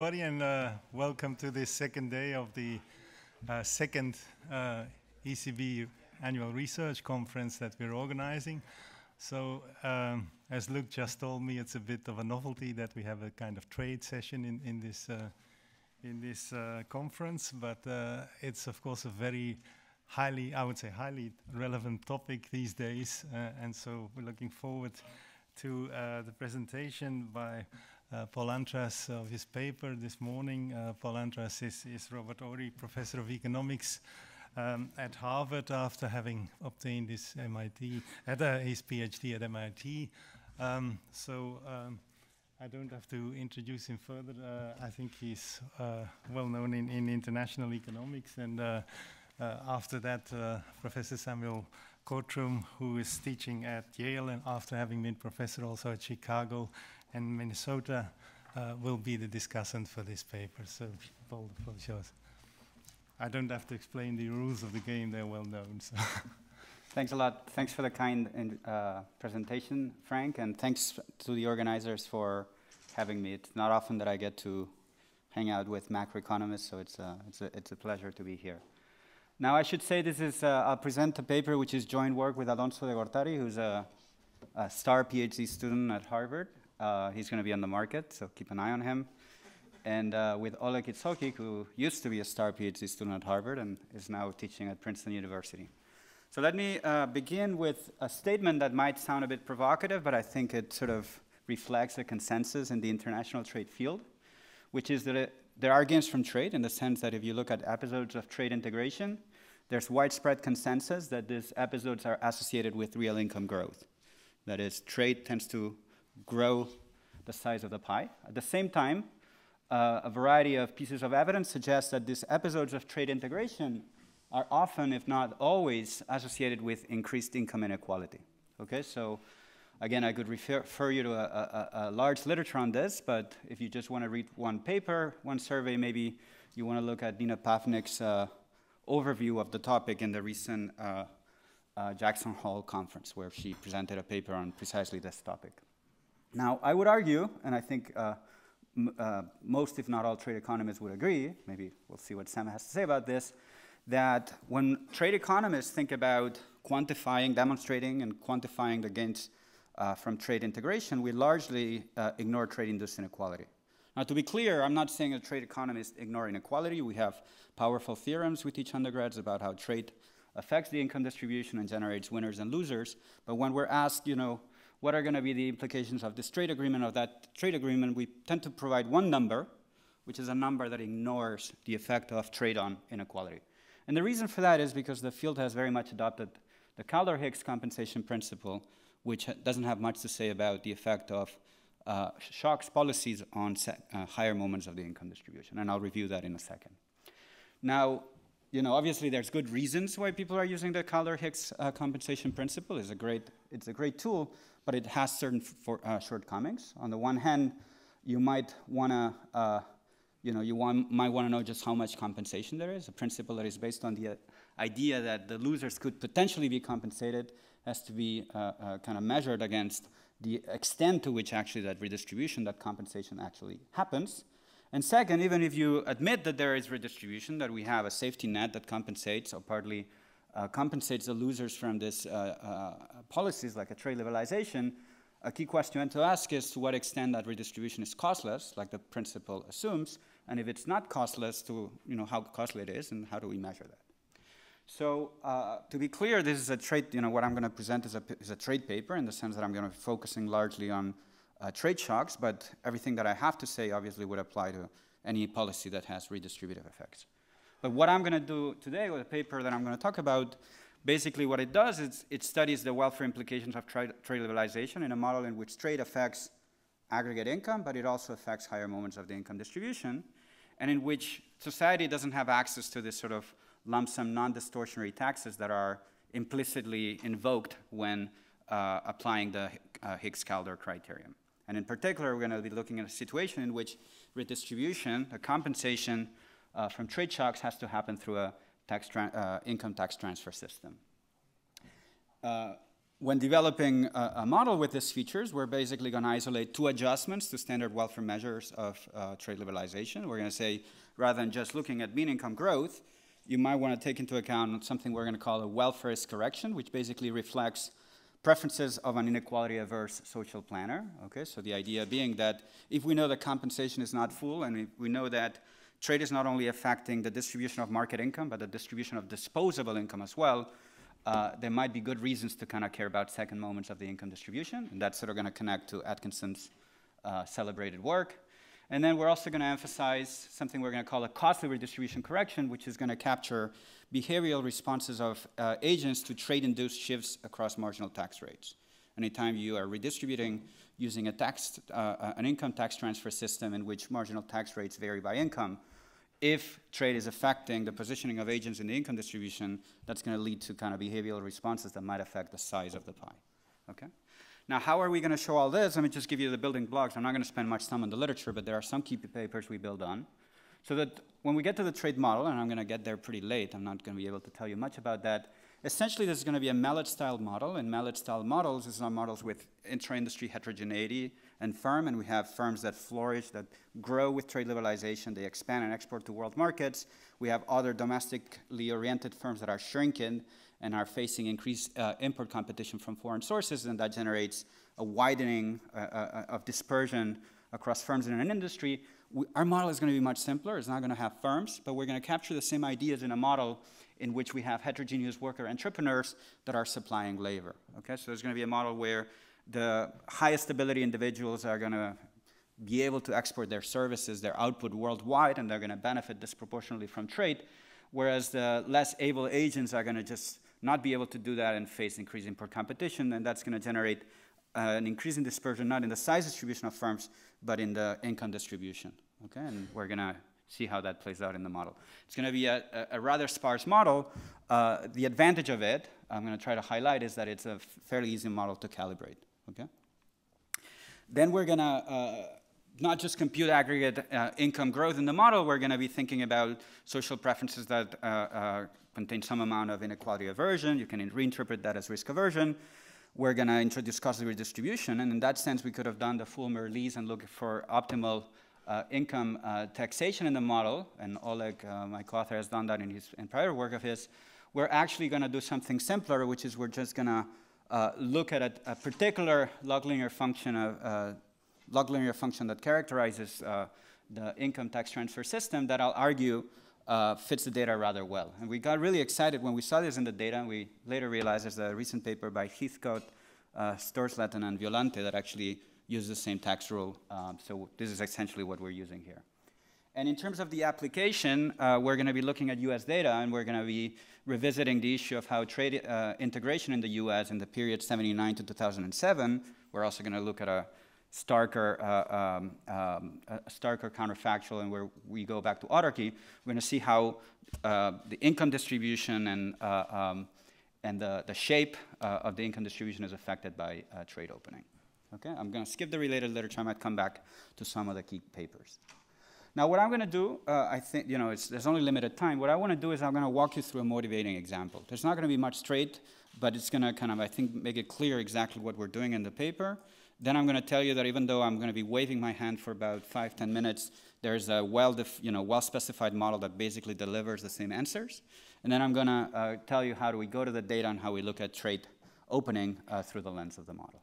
everybody, and uh, welcome to this second day of the uh, second uh, ECB annual research conference that we're organizing. So, um, as Luc just told me, it's a bit of a novelty that we have a kind of trade session in, in this, uh, in this uh, conference, but uh, it's of course a very highly, I would say, highly relevant topic these days, and so we're looking forward to the presentation by uh, Pol Antràs of his paper this morning. Uh, Pol Antràs is, is, Robert Ory, professor of economics um, at Harvard after having obtained his MIT, at, uh, his PhD at MIT. Um, so um, I don't have to introduce him further. Uh, I think he's uh, well known in, in, international economics. And uh, after that, Professor Samuel Kortum, who is teaching at Yale and after having been professor also at Chicago, and Minnesota uh, will be the discussant for this paper. So, Pol, yours. I don't have to explain the rules of the game, they're well known. So. Thanks a lot. Thanks for the kind uh, presentation, Frank, and thanks to the organizers for having me. It's not often that I get to hang out with macroeconomists, so it's a, it's a, it's a pleasure to be here. Now, I should say this is, uh, I'll present a paper which is joint work with Alonso de Gortari, who's a, a star PhD student at Harvard. Uh, he's going to be on the market, so keep an eye on him. And uh, with Oleg Itskhoki, who used to be a star PhD student at Harvard and is now teaching at Princeton University. So let me uh, begin with a statement that might sound a bit provocative, but I think it sort of reflects a consensus in the international trade field, which is that it, there are gains from trade in the sense that if you look at episodes of trade integration, there's widespread consensus that these episodes are associated with real income growth. That is, trade tends to grow the size of the pie. At the same time, uh, a variety of pieces of evidence suggest that these episodes of trade integration are often, if not always, associated with increased income inequality. Okay, so again, I could refer, refer you to a, a, a, large literature on this, but if you just want to read one paper, one survey, maybe you want to look at Nina Pavcnik's uh, overview of the topic in the recent uh, uh, Jackson Hole conference, where she presented a paper on precisely this topic. Now, I would argue, and I think uh, uh, most, if not all, trade economists would agree, maybe we'll see what Sam has to say about this, that when trade economists think about quantifying, demonstrating, and quantifying the gains uh, from trade integration, we largely uh, ignore trade-induced inequality. Now, to be clear, I'm not saying that trade economists ignore inequality. We have powerful theorems we teach undergrads about how trade affects the income distribution and generates winners and losers. But when we're asked, you know, what are going to be the implications of this trade agreement, of that trade agreement, we tend to provide one number, which is a number that ignores the effect of trade on inequality. And the reason for that is because the field has very much adopted the Kaldor-Hicks compensation principle, which doesn't have much to say about the effect of uh, shocks policies on uh, higher moments of the income distribution. And I'll review that in a second. Now, you know, obviously there's good reasons why people are using the Kaldor-Hicks uh, compensation principle. It's a great, it's a great tool, but it has certain for, uh, shortcomings. On the one hand, you might want to, uh, you know, you want, might want to know just how much compensation there is. A principle that is based on the uh, idea that the losers could potentially be compensated has to be uh, uh, kind of measured against the extent to which actually that redistribution, that compensation actually happens. And second, even if you admit that there is redistribution, that we have a safety net that compensates or partly uh, compensates the losers from these uh, uh, policies like a trade liberalization, a key question to ask is to what extent that redistribution is costless, like the principle assumes, and if it's not costless, to you know how costly it is, and how do we measure that? So uh, to be clear, this is a trade. You know what I'm going to present is a, is a trade paper in the sense that I'm going to be focusing largely on uh, trade shocks, but everything that I have to say obviously would apply to any policy that has redistributive effects. But what I'm going to do today with the paper that I'm going to talk about, basically what it does is it studies the welfare implications of trade, trade liberalization in a model in which trade affects aggregate income, but it also affects higher moments of the income distribution, and in which society doesn't have access to this sort of lump sum non-distortionary taxes that are implicitly invoked when uh, applying the uh, Hicks-Kaldor criterion. And in particular, we're going to be looking at a situation in which redistribution, a compensation uh, from trade shocks has to happen through a tax uh, income tax transfer system. Uh, when developing a, a, model with these features, we're basically going to isolate two adjustments to standard welfare measures of uh, trade liberalization. We're going to say, rather than just looking at mean income growth, you might want to take into account something we're going to call a welfarist correction, which basically reflects preferences of an inequality averse social planner. Okay, so the idea being that if we know that compensation is not full and we know that trade is not only affecting the distribution of market income, but the distribution of disposable income as well, uh, there might be good reasons to kind of care about second moments of the income distribution, and that's sort of going to connect to Atkinson's uh, celebrated work. And then we're also going to emphasize something we're going to call a costly redistribution correction, which is going to capture behavioral responses of uh, agents to trade-induced shifts across marginal tax rates. Anytime you are redistributing using a tax, uh, an income tax transfer system in which marginal tax rates vary by income, if trade is affecting the positioning of agents in the income distribution, that's going to lead to kind of behavioral responses that might affect the size of the pie. Okay? Now, how are we going to show all this? Let me just give you the building blocks. I'm not going to spend much time on the literature, but there are some key papers we build on. So that when we get to the trade model, and I'm going to get there pretty late, I'm not going to be able to tell you much about that. Essentially, this is going to be a Melitz-style model, and Melitz-style models is are models with intra-industry heterogeneity and firm, and we have firms that flourish, that grow with trade liberalization, they expand and export to world markets. We have other domestically oriented firms that are shrinking and are facing increased uh, import competition from foreign sources, and that generates a widening uh, uh, of dispersion across firms in an industry. We, our model is going to be much simpler. It's not going to have firms, but we're going to capture the same ideas in a model in which we have heterogeneous worker entrepreneurs that are supplying labor. Okay, so there's going to be a model where the highest ability individuals are going to be able to export their services, their output worldwide, and they're going to benefit disproportionately from trade, whereas the less able agents are going to just not be able to do that and face increased import competition, and that's going to generate uh, an increase in dispersion, not in the size distribution of firms, but in the income distribution. Okay, and we're going to see how that plays out in the model. It's going to be a, a, a rather sparse model. Uh, the advantage of it, I'm going to try to highlight, is that it's a fairly easy model to calibrate. Okay. Then we're going to uh, not just compute aggregate uh, income growth in the model, we're going to be thinking about social preferences that uh, uh, contain some amount of inequality aversion. You can reinterpret that as risk aversion. We're going to introduce costly redistribution, and in that sense, we could have done the full Mirrlees and look for optimal uh, income uh, taxation in the model, and Oleg, uh, my co-author, has done that in his in prior work of his. We're actually going to do something simpler, which is we're just going to look at a, a, particular log linear function of log linear function that characterizes uh, the income tax transfer system that I'll argue uh, fits the data rather well. And we got really excited when we saw this in the data, and we later realized there's a recent paper by Heathcote, uh, Storesletten, and Violante that actually uses the same tax rule. Um, so this is essentially what we're using here. And in terms of the application, uh, we're going to be looking at US data, and we're going to be revisiting the issue of how trade uh, integration in the US in the period 79 to 2007. We're also going to look at a starker, uh, um, um, starker counterfactual, and where we go back to autarky, we're going to see how uh, the income distribution and, uh, um, and the, the shape uh, of the income distribution is affected by uh, trade opening. Okay, I'm going to skip the related literature. I might come back to some of the key papers. Now, what I'm going to do, uh, I think, you know, there's only limited time. What I want to do is I'm going to walk you through a motivating example. There's not going to be much straight, but it's going to kind of, I think, make it clear exactly what we're doing in the paper. Then I'm going to tell you that even though I'm going to be waving my hand for about five, ten minutes, there's a well, you know, well-specified model that basically delivers the same answers. And then I'm going to uh, tell you how do we go to the data and how we look at trade opening uh, through the lens of the model.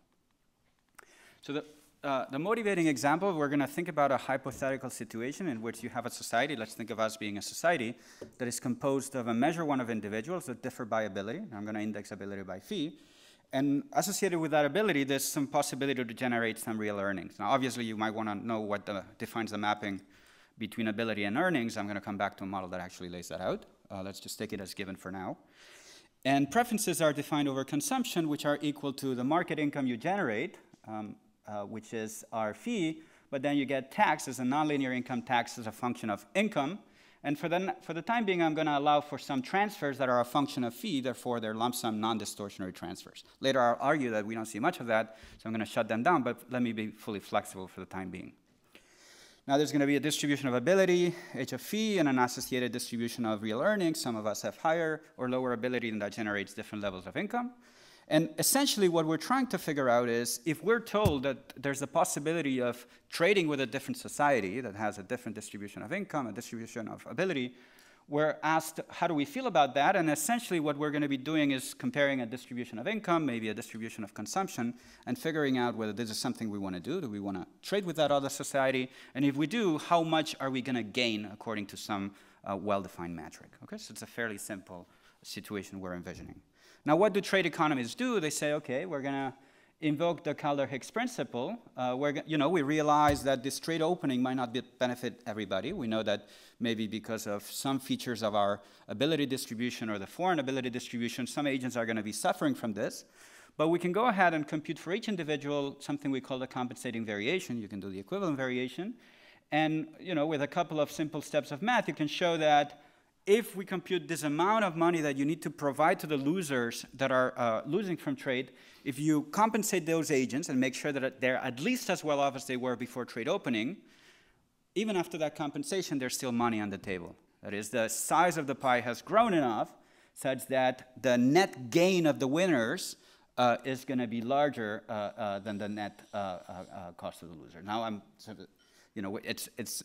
So the, uh, the motivating example, we're going to think about a hypothetical situation in which you have a society, let's think of us being a society, that is composed of a measure one of individuals that differ by ability. I'm going to index ability by fee. And associated with that ability, there's some possibility to generate some real earnings. Now, obviously, you might want to know what the, defines the mapping between ability and earnings. I'm going to come back to a model that actually lays that out. Uh, let's just take it as given for now. And preferences are defined over consumption, which are equal to the market income you generate, um, uh, which is our fee, but then you get tax as a nonlinear income tax as a function of income, and for the, for the time being, I'm going to allow for some transfers that are a function of fee, therefore they're lump sum non-distortionary transfers. Later I'll argue that we don't see much of that, so I'm going to shut them down, but let me be fully flexible for the time being. Now there's going to be a distribution of ability, H of fee, and an associated distribution of real earnings. Some of us have higher or lower ability, and that generates different levels of income. And essentially, what we're trying to figure out is if we're told that there's a possibility of trading with a different society that has a different distribution of income, a distribution of ability, we're asked how do we feel about that, and essentially what we're going to be doing is comparing a distribution of income, maybe a distribution of consumption, and figuring out whether this is something we want to do. Do we want to trade with that other society? And if we do, how much are we going to gain according to some uh, well-defined metric? Okay, so it's a fairly simple situation we're envisioning. Now, what do trade economists do? They say, okay, we're going to invoke the Kaldor-Hicks principle, uh, where you know we realize that this trade opening might not be, benefit everybody. We know that maybe because of some features of our ability distribution or the foreign ability distribution, some agents are going to be suffering from this. But we can go ahead and compute for each individual something we call the compensating variation. You can do the equivalent variation. And you know, with a couple of simple steps of math, you can show that if we compute this amount of money that you need to provide to the losers that are uh, losing from trade, if you compensate those agents and make sure that they're at least as well off as they were before trade opening, even after that compensation, there's still money on the table. That is, the size of the pie has grown enough such that the net gain of the winners uh, is going to be larger uh, uh, than the net uh, uh, uh, cost of the loser. Now, I'm sort of, you know, it's, it's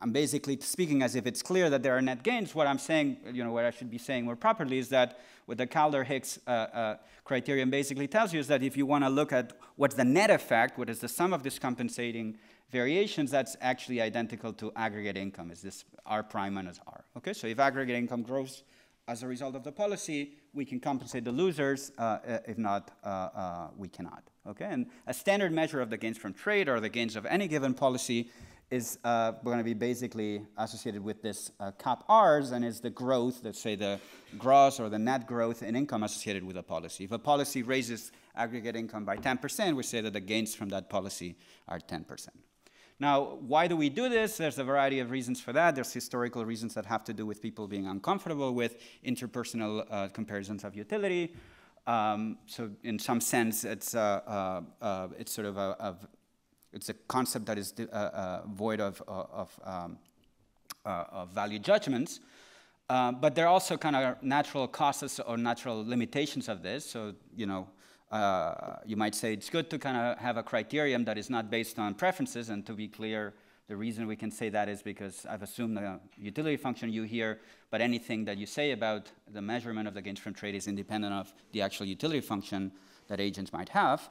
I'm basically speaking as if it's clear that there are net gains. What I'm saying, you know, what I should be saying more properly is that what the Kaldor-Hicks uh, uh, criterion basically tells you is that if you want to look at what's the net effect, what is the sum of these compensating variations, that's actually identical to aggregate income, is this R prime minus R. Okay, so if aggregate income grows as a result of the policy, we can compensate the losers. Uh, if not, uh, uh, we cannot. Okay, and a standard measure of the gains from trade or the gains of any given policy is uh, going to be basically associated with this uh, cap Rs and is the growth, let's say the gross or the net growth in income associated with a policy. If a policy raises aggregate income by 10%, we say that the gains from that policy are 10%. Now, why do we do this? There's a variety of reasons for that. There's historical reasons that have to do with people being uncomfortable with interpersonal uh, comparisons of utility. Um, so in some sense, it's, uh, uh, uh it's sort of a, a it's a concept that is uh, uh, void of, uh, of, um, of, value judgments. but there are also kind of natural causes or natural limitations of this. So, you know, uh, you might say it's good to kind of have a criterion that is not based on preferences. And to be clear, the reason we can say that is because I've assumed the utility function u here, but anything that you say about the measurement of the gains from trade is independent of the actual utility function that agents might have.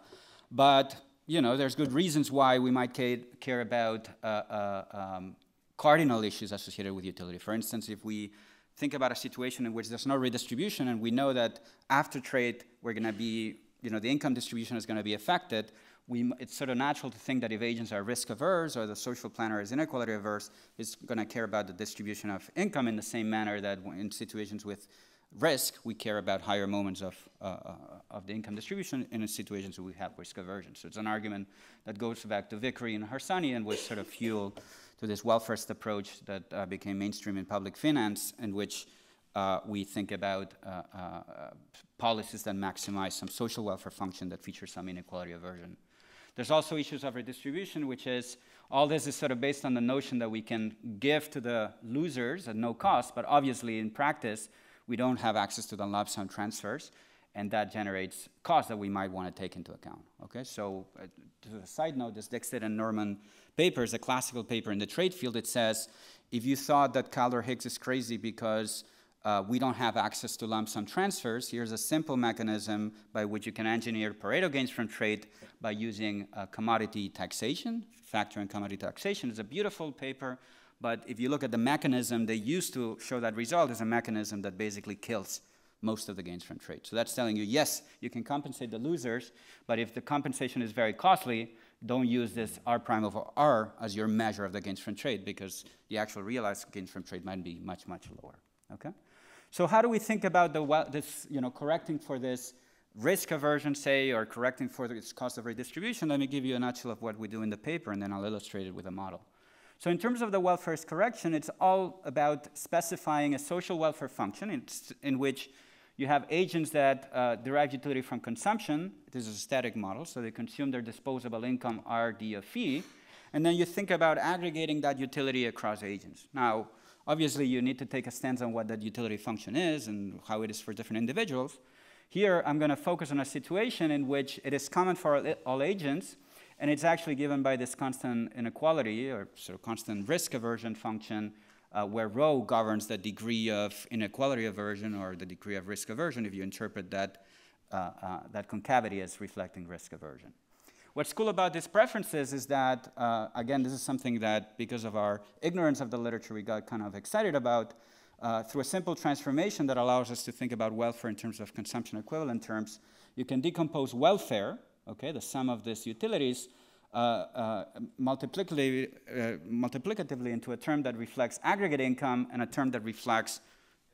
But you know, there's good reasons why we might care about uh, uh, um, cardinal issues associated with utility. For instance, if we think about a situation in which there's no redistribution and we know that after trade we're going to be, you know, the income distribution is going to be affected, we, it's sort of natural to think that if agents are risk averse or the social planner is inequality averse, is going to care about the distribution of income in the same manner that in situations with risk, we care about higher moments of, uh, uh, of the income distribution in situations where we have risk aversion. So it's an argument that goes back to Vickrey and Harsanyi and was sort of fuel to this welfarist approach that uh, became mainstream in public finance, in which uh, we think about uh, uh, policies that maximize some social welfare function that feature some inequality aversion. There's also issues of redistribution, which is all this is sort of based on the notion that we can give to the losers at no cost, but obviously in practice, we don't have access to the lump sum transfers, and that generates costs that we might want to take into account. Okay, so uh, to a side note, this Dixit and Norman paper is a classical paper in the trade field. It says if you thought that Kaldor-Hicks is crazy because uh, we don't have access to lump sum transfers, here's a simple mechanism by which you can engineer Pareto gains from trade by using uh, commodity taxation, factor and commodity taxation. It's a beautiful paper but if you look at the mechanism they used to show that result is a mechanism that basically kills most of the gains from trade. So that's telling you, yes, you can compensate the losers, but if the compensation is very costly, don't use this R prime over R as your measure of the gains from trade because the actual realized gains from trade might be much, much lower. Okay? So how do we think about the this, you know, correcting for this risk aversion, say, or correcting for this cost of redistribution? Let me give you a nutshell of what we do in the paper, and then I'll illustrate it with a model. So in terms of the welfarist correction, it's all about specifying a social welfare function in which you have agents that uh, derive utility from consumption. This is a static model, so they consume their disposable income R, D of fee. And then you think about aggregating that utility across agents. Now, obviously, you need to take a stance on what that utility function is and how it is for different individuals. Here, I'm going to focus on a situation in which it is common for all agents, and it's actually given by this constant inequality or sort of constant risk aversion function uh, where rho governs the degree of inequality aversion or the degree of risk aversion if you interpret that, uh, uh, that concavity as reflecting risk aversion. What's cool about these preferences is that, uh, again, this is something that because of our ignorance of the literature we got kind of excited about, uh, through a simple transformation that allows us to think about welfare in terms of consumption equivalent terms, you can decompose welfare, okay, the sum of these utilities, uh, uh, multiplicatively, uh, multiplicatively into a term that reflects aggregate income and a term that reflects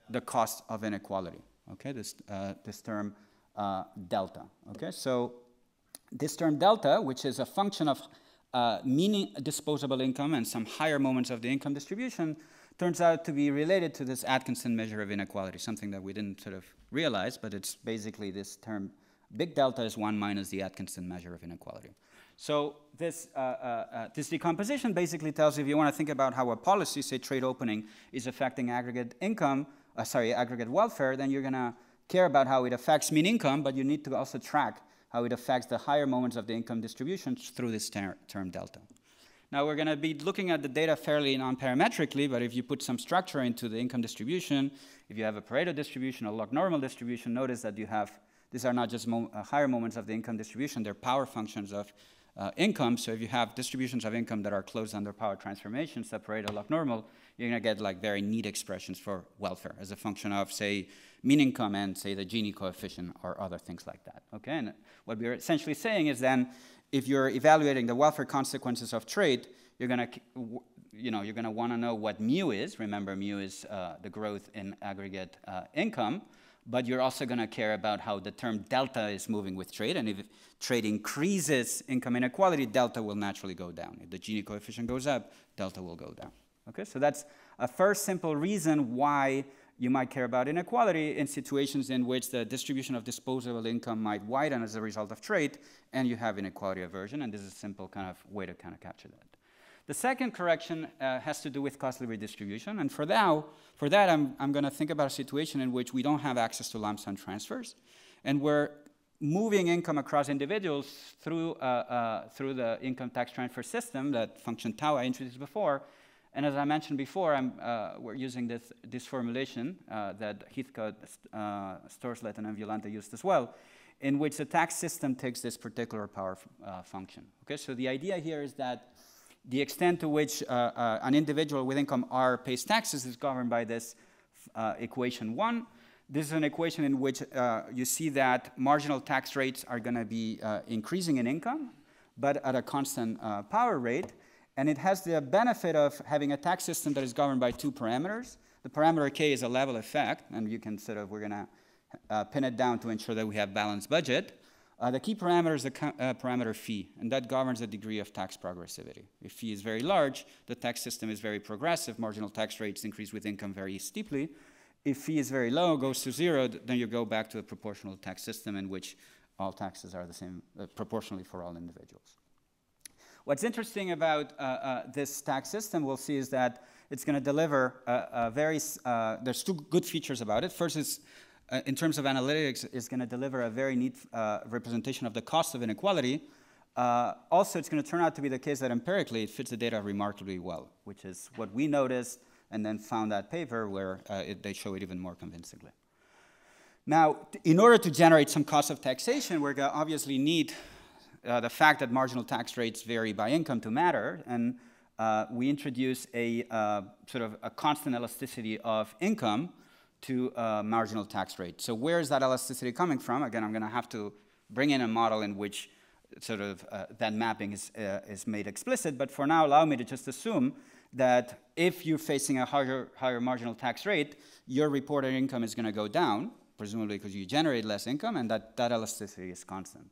the cost of inequality. Okay, this, uh, this term uh, delta. Okay, so this term delta, which is a function of meaning disposable income and some higher moments of the income distribution, turns out to be related to this Atkinson measure of inequality, something that we didn't sort of realize, but it's basically this term, big delta is 1 minus the Atkinson measure of inequality. So this, uh, uh, uh, this decomposition basically tells you if you want to think about how a policy, say trade opening, is affecting aggregate income, uh, sorry, aggregate welfare, then you're going to care about how it affects mean income, but you need to also track how it affects the higher moments of the income distribution through this ter term delta. Now we're going to be looking at the data fairly non-parametrically, but if you put some structure into the income distribution, if you have a Pareto distribution, a log normal distribution, notice that you have, these are not just mo uh, higher moments of the income distribution, they're power functions of uh, income. So if you have distributions of income that are closed under power transformation, separated log normal, you're going to get like very neat expressions for welfare as a function of, say, mean income and, say, the Gini coefficient or other things like that. Okay, and what we're essentially saying is then if you're evaluating the welfare consequences of trade, you're going to you know, you're going to want to know what mu is. Remember, mu is uh, the growth in aggregate uh, income but you're also going to care about how the term delta is moving with trade. And if trade increases income inequality, delta will naturally go down. If the Gini coefficient goes up, delta will go down. Okay, so that's a first simple reason why you might care about inequality in situations in which the distribution of disposable income might widen as a result of trade, and you have inequality aversion, and this is a simple kind of way to kind of capture that. The second correction uh, has to do with costly redistribution. And for for that, I'm, I'm going to think about a situation in which we don't have access to lump sum transfers. And we're moving income across individuals through, uh, uh, through the income tax transfer system, that function tau I introduced before. And as I mentioned before, uh, we're using this, this formulation uh, that Heathcote, uh, Storslet, and Violante used as well, in which the tax system takes this particular power function. Okay, so the idea here is that the extent to which uh, uh, an individual with income R pays taxes is governed by this uh, equation one. This is an equation in which uh, you see that marginal tax rates are going to be uh, increasing in income, but at a constant uh, power rate. And it has the benefit of having a tax system that is governed by two parameters. The parameter K is a level effect, and you can sort of, we're going to pin it down to ensure that we have balanced budget. Uh, the key parameter is the uh, parameter phi, and that governs the degree of tax progressivity. If phi is very large, the tax system is very progressive. Marginal tax rates increase with income very steeply. If phi is very low, goes to zero, then you go back to a proportional tax system in which all taxes are the same uh, proportionally for all individuals. What's interesting about uh, uh, this tax system we'll see is that it's going to deliver a, a very, uh, there's two good features about it. First is uh, in terms of analytics, is going to deliver a very neat uh, representation of the cost of inequality. Uh, also, it's going to turn out to be the case that empirically it fits the data remarkably well, which is what we noticed and then found that paper where uh, it, they show it even more convincingly. Now, in order to generate some cost of taxation, we're going to obviously need uh, the fact that marginal tax rates vary by income to matter, and we introduce a sort of a constant elasticity of income to a marginal tax rate. So where is that elasticity coming from? Again, I'm going to have to bring in a model in which sort of uh, that mapping is, uh, is made explicit. But for now, allow me to just assume that if you're facing a higher, higher marginal tax rate, your reported income is going to go down, presumably because you generate less income, and that, that elasticity is constant.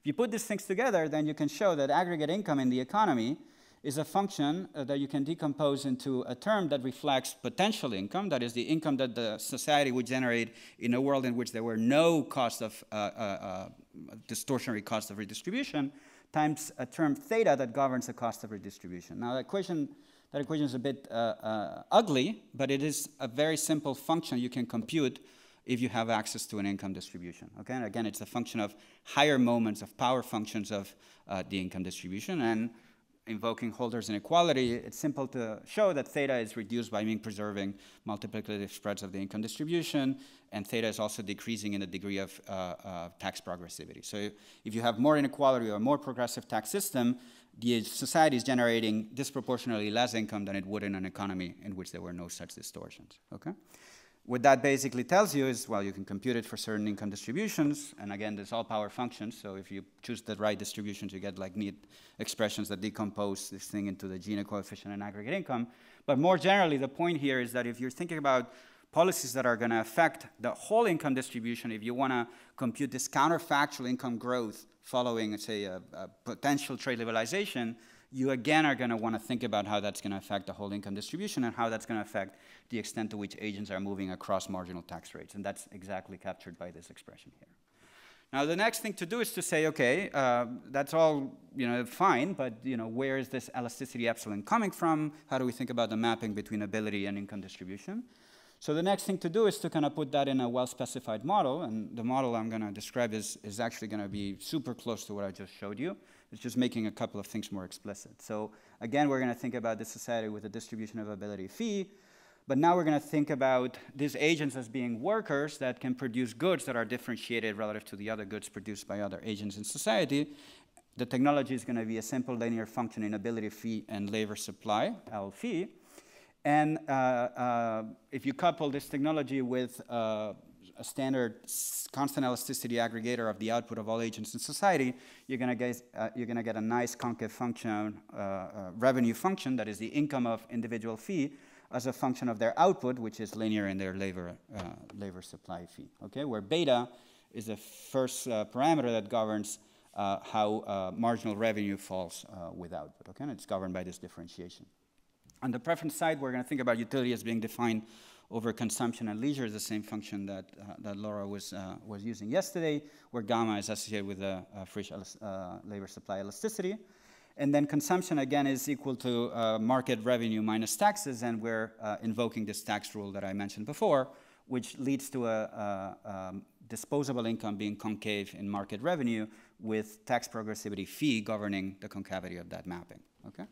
If you put these things together, then you can show that aggregate income in the economy is a function uh, that you can decompose into a term that reflects potential income, that is the income that the society would generate in a world in which there were no cost of uh, uh, uh distortionary cost of redistribution, times a term theta that governs the cost of redistribution. Now, that equation, that equation is a bit uh, uh, ugly, but it is a very simple function you can compute if you have access to an income distribution. Okay, and again, it's a function of higher moments of power functions of the income distribution. And invoking Hölder's inequality, it's simple to show that theta is reduced by mean preserving multiplicative spreads of the income distribution, and theta is also decreasing in the degree of uh, uh, tax progressivity. So if you have more inequality or more progressive tax system, the society is generating disproportionately less income than it would in an economy in which there were no such distortions. Okay? What that basically tells you is, well, you can compute it for certain income distributions, and again, there's all power functions, so if you choose the right distributions, you get like neat expressions that decompose this thing into the Gini coefficient and aggregate income. But more generally, the point here is that if you're thinking about policies that are going to affect the whole income distribution, if you want to compute this counterfactual income growth following, say, a, a potential trade liberalization, you again are going to want to think about how that's going to affect the whole income distribution and how that's going to affect the extent to which agents are moving across marginal tax rates. And that's exactly captured by this expression here. Now, the next thing to do is to say, okay, uh, that's all you know, fine, but you know, where is this elasticity epsilon coming from? How do we think about the mapping between ability and income distribution? So the next thing to do is to kind of put that in a well-specified model, and the model I'm going to describe is, is actually going to be super close to what I just showed you. It's just making a couple of things more explicit. So again, we're going to think about this society with a distribution of ability fee, but now we're going to think about these agents as being workers that can produce goods that are differentiated relative to the other goods produced by other agents in society. The technology is going to be a simple linear function in ability fee and labor supply, L phi. And uh, uh, if you couple this technology with uh, a standard constant elasticity aggregator of the output of all agents in society, you're going uh, to get a nice concave function, uh, uh, revenue function that is the income of individual fee as a function of their output, which is linear in their labor labor supply fee, Okay, where beta is the first parameter that governs how marginal revenue falls with output. Okay, and it's governed by this differentiation. On the preference side, we're going to think about utility as being defined over consumption and leisure is the same function that, uh, that Laura was, uh, was using yesterday, where gamma is associated with the a free uh, labor supply elasticity. And then consumption, again, is equal to uh, market revenue minus taxes, and we're uh, invoking this tax rule that I mentioned before, which leads to a, a um, disposable income being concave in market revenue with tax progressivity phi governing the concavity of that mapping, okay?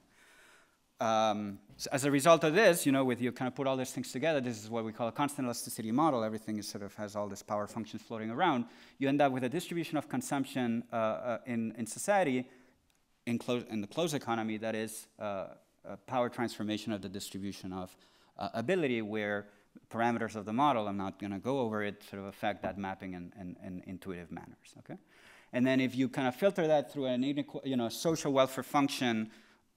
Um, so as a result of this, you know, with you kind of put all these things together, this is what we call a constant elasticity model. Everything is sort of has all these power functions floating around. You end up with a distribution of consumption uh, uh, in, in society in, in the closed economy that is uh, a power transformation of the distribution of uh, ability where parameters of the model, I'm not going to go over it, sort of affect that mapping in, in, in, intuitive manners, okay? And then if you kind of filter that through an you know, social welfare function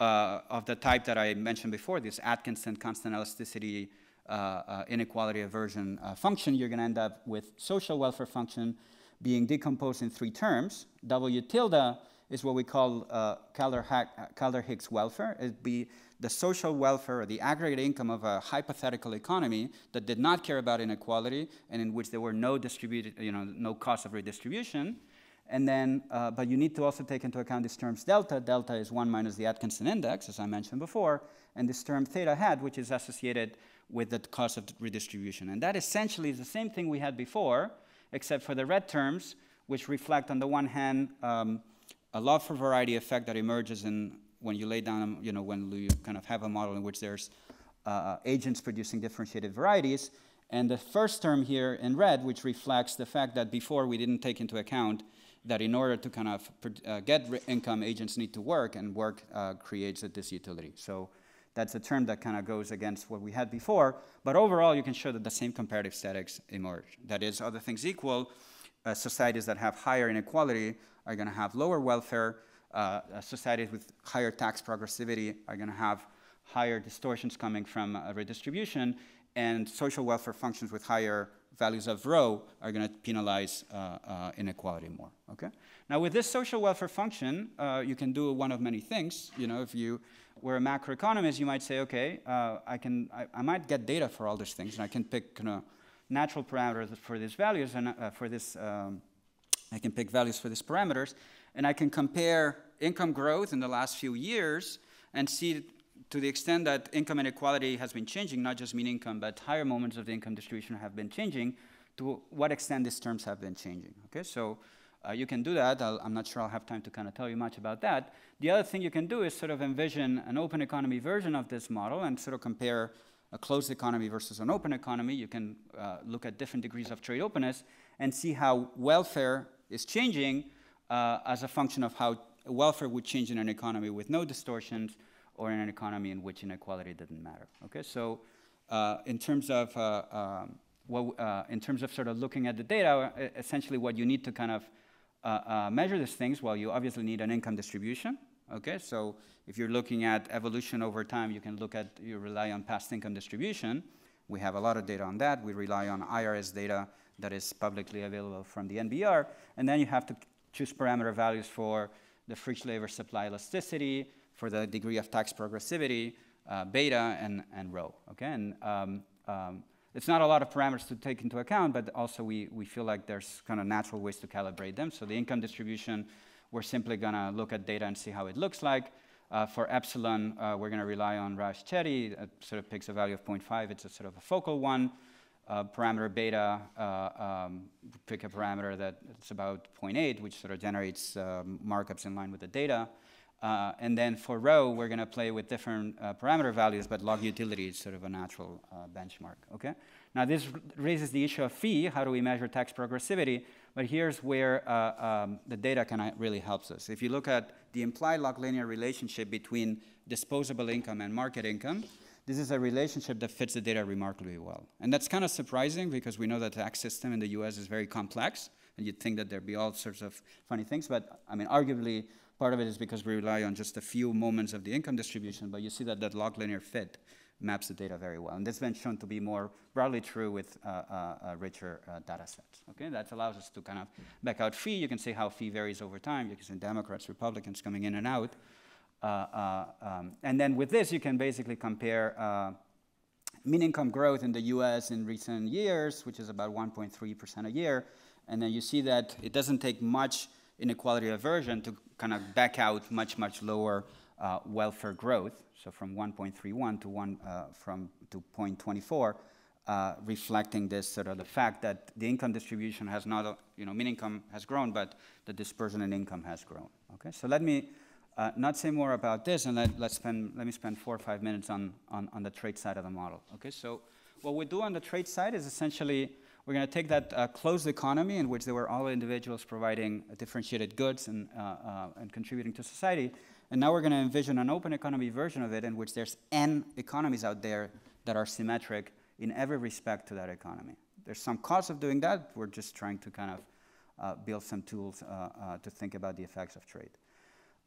uh, of the type that I mentioned before, this Atkinson constant elasticity uh, uh, inequality aversion uh, function, you're going to end up with social welfare function being decomposed in three terms. W tilde is what we call uh, Kaldor-Hicks welfare. It'd be the social welfare or the aggregate income of a hypothetical economy that did not care about inequality and in which there were no distributed, you know, no cost of redistribution. And then, uh, but you need to also take into account these terms delta. Delta is 1 minus the Atkinson index, as I mentioned before, and this term theta hat, which is associated with the cost of redistribution. And that essentially is the same thing we had before, except for the red terms, which reflect, on the one hand, um, a love for variety effect that emerges in when you lay down, you know, when you kind of have a model in which there's uh, agents producing differentiated varieties. And the first term here in red, which reflects the fact that before we didn't take into account that in order to kind of uh, get income, agents need to work, and work uh, creates a disutility. So that's a term that kind of goes against what we had before. But overall, you can show that the same comparative statics emerge. That is, other things equal, uh, societies that have higher inequality are going to have lower welfare. Uh, uh, societies with higher tax progressivity are going to have higher distortions coming from uh, redistribution, and social welfare functions with higher values of rho are going to penalize uh, uh, inequality more. Okay. Now, with this social welfare function, uh, you can do one of many things. You know, if you were a macroeconomist, you might say, okay, uh, I can, I, I, might get data for all these things, and I can pick you know, natural parameters for these values and uh, for this. Um, I can pick values for these parameters, and I can compare income growth in the last few years and see to the extent that income inequality has been changing, not just mean income, but higher moments of the income distribution have been changing, to what extent these terms have been changing. Okay, so uh, you can do that. i am not sure I'll have time to kind of tell you much about that. The other thing you can do is sort of envision an open economy version of this model and sort of compare a closed economy versus an open economy. You can uh, look at different degrees of trade openness and see how welfare is changing uh, as a function of how welfare would change in an economy with no distortions or in an economy in which inequality didn't matter. Okay, so uh, in terms of uh, um, well, uh, in terms of sort of looking at the data, essentially what you need to kind of uh, uh, measure these things, well, you obviously need an income distribution. Okay, so if you're looking at evolution over time, you can look at, you rely on past income distribution. We have a lot of data on that. We rely on IRS data that is publicly available from the NBER. And then you have to choose parameter values for the free labor supply elasticity, for the degree of tax progressivity, uh, beta, and, and rho. Okay, and um, um, it's not a lot of parameters to take into account, but also we, we feel like there's kind of natural ways to calibrate them. So the income distribution, we're simply going to look at data and see how it looks like. Uh, for epsilon, uh, we're going to rely on Raj-Chetty. It sort of picks a value of 0.5. It's a sort of a focal one. Uh, parameter beta, uh, um, pick a parameter that it's about 0.8, which sort of generates um, markups in line with the data. Uh, and then for rho, we're going to play with different uh, parameter values, but log utility is sort of a natural uh, benchmark. Okay. Now this raises the issue of phi. How do we measure tax progressivity? But here's where uh, um, the data kind of really helps us. If you look at the implied log linear relationship between disposable income and market income, this is a relationship that fits the data remarkably well. And that's kind of surprising because we know that the tax system in the US is very complex, and you'd think that there'd be all sorts of funny things, but I mean, arguably, Part of it is because we rely on just a few moments of the income distribution, but you see that that log linear fit maps the data very well. And this has been shown to be more broadly true with uh, uh, uh, richer uh, data sets. Okay, that allows us to kind of back out phi. You can see how phi varies over time. You can see Democrats, Republicans coming in and out. Uh, uh, um, and then with this, you can basically compare mean income growth in the US in recent years, which is about 1.3% a year. And then you see that it doesn't take much inequality aversion to kind of back out much, much lower uh, welfare growth. So from 1.31 to 1 uh, from to 0.24, uh, reflecting this sort of the fact that the income distribution has not, you know, mean income has grown, but the dispersion in income has grown. Okay, so let me uh, not say more about this, and let, let's spend, let me spend four or five minutes on, on, on the trade side of the model. Okay, so what we do on the trade side is essentially we're going to take that uh, closed economy in which there were all individuals providing differentiated goods and, uh, uh, and contributing to society. And now we're going to envision an open economy version of it in which there's n economies out there that are symmetric in every respect to that economy. There's some cost of doing that. We're just trying to kind of uh, build some tools uh, uh, to think about the effects of trade.